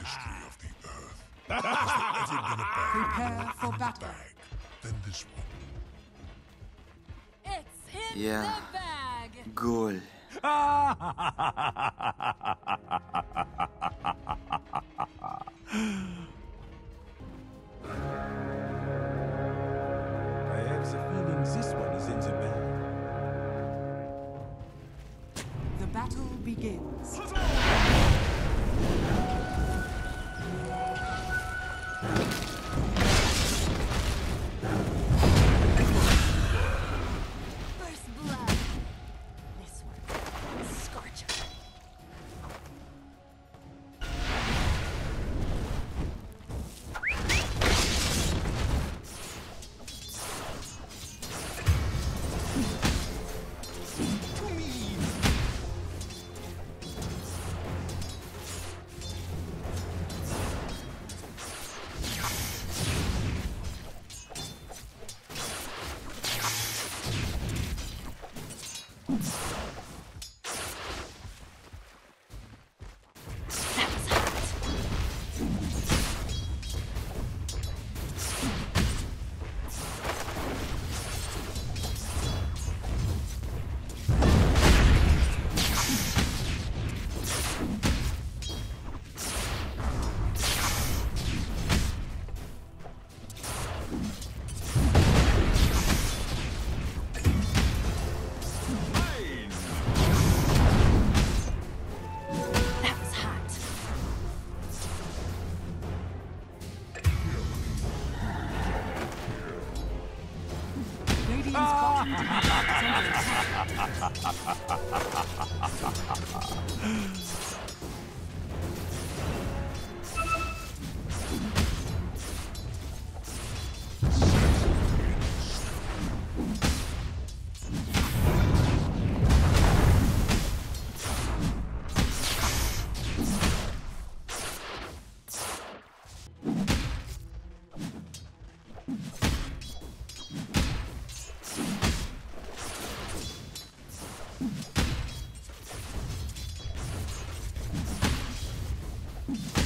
history of the Earth has there ever been a bag Prepare for battle. bag than this one? It's in Yeah. the bag. Gol. I have the feeling this one is in the bag. The battle begins. you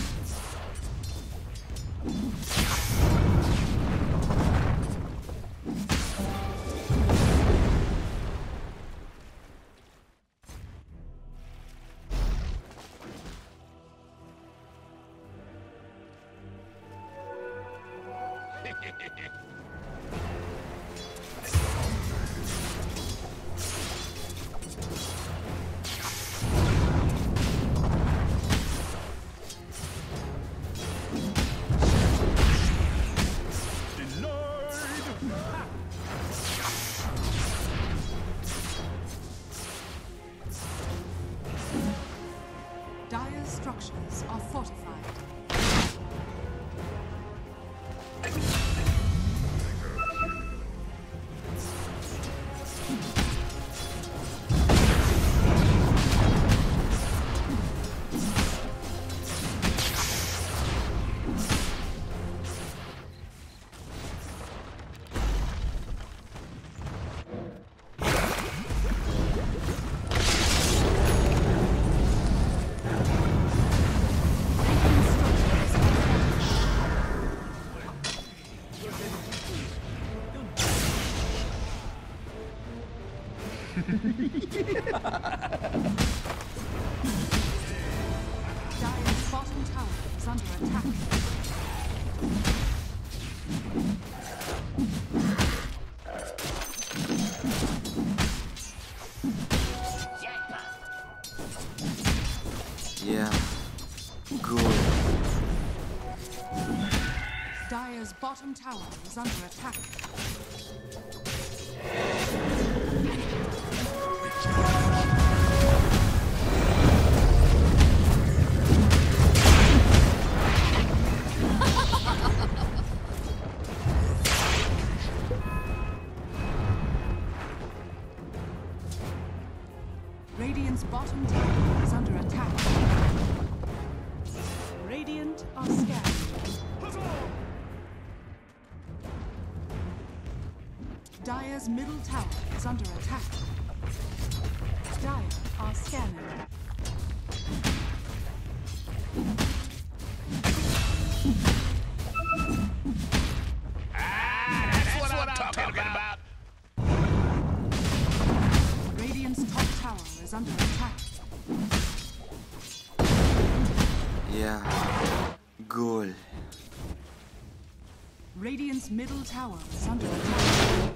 bottom tower is under attack. Radiant's bottom tower is under attack. Radiant are scanned. Dire's middle tower is under attack. Dyer are scanning. Tower is under attack. Yeah. Goal. Radiant's middle tower is under attack.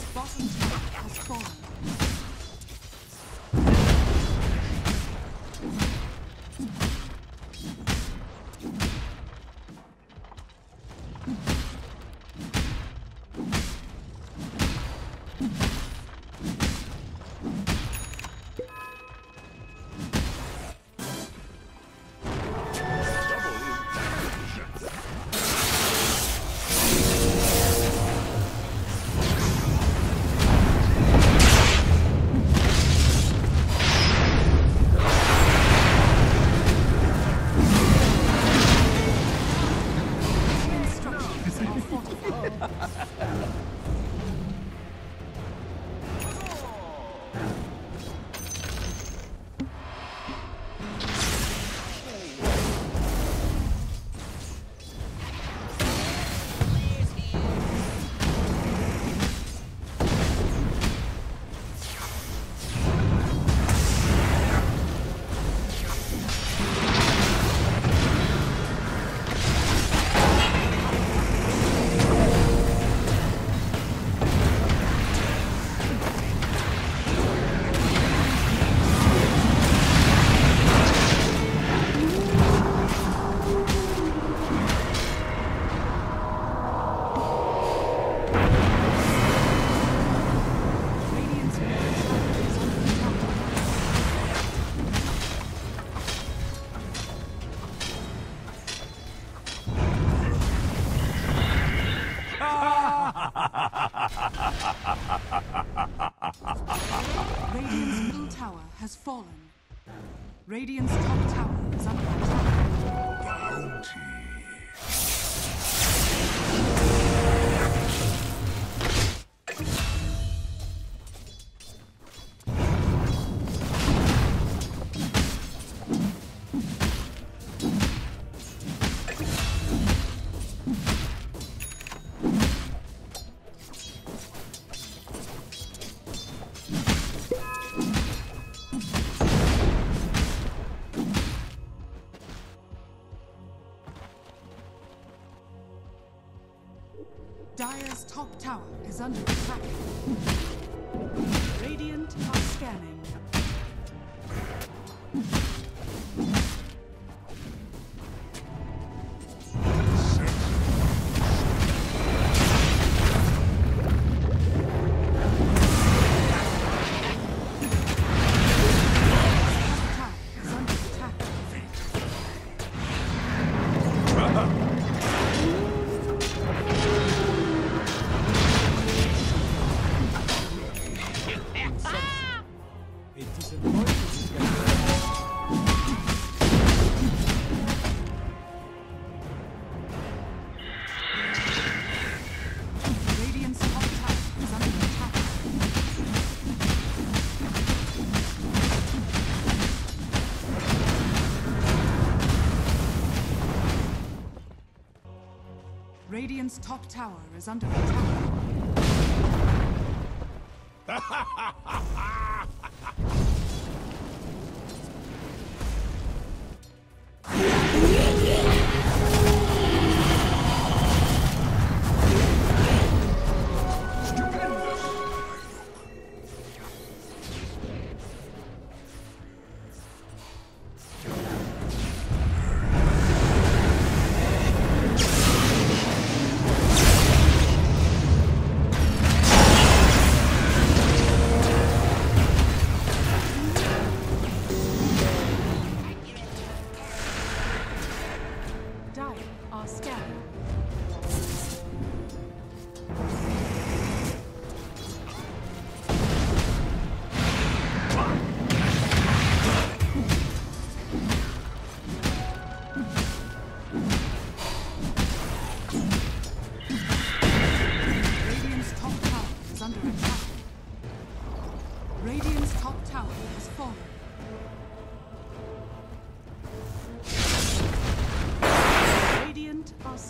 Radiant's bottom tower has fallen. Tower is under attack. Radiant are scanning. Radiant's top tower is under attack.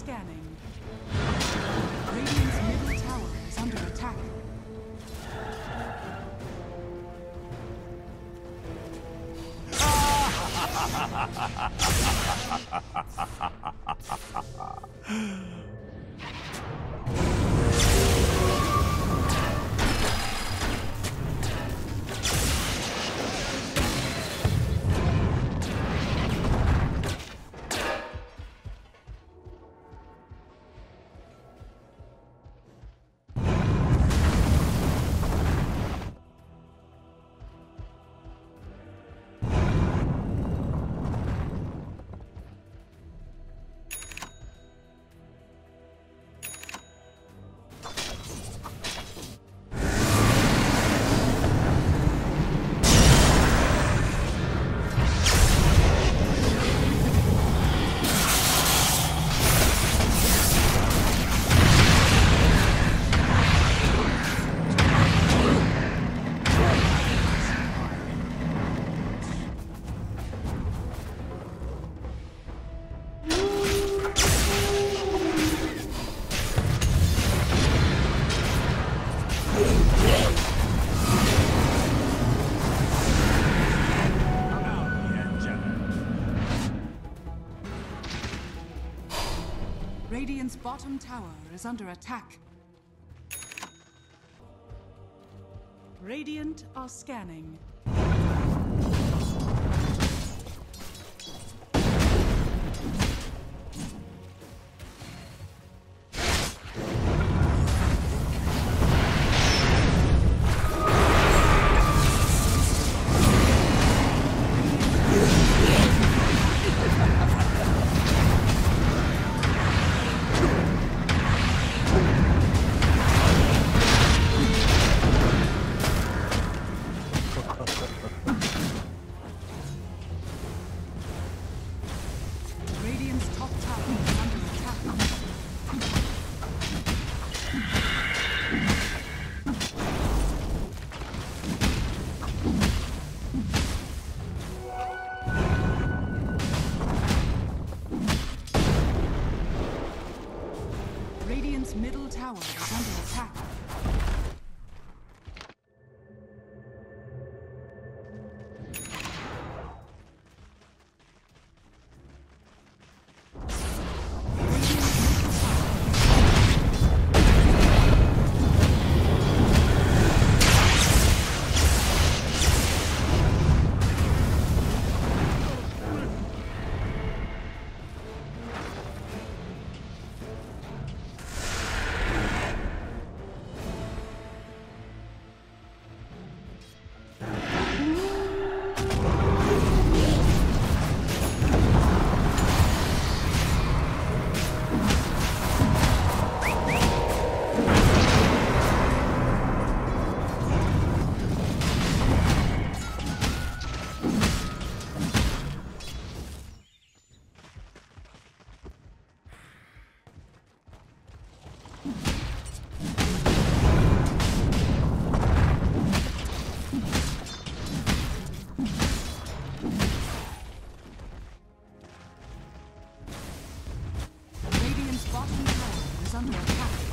scanning. Is under attack. Radiant are scanning. Under attack.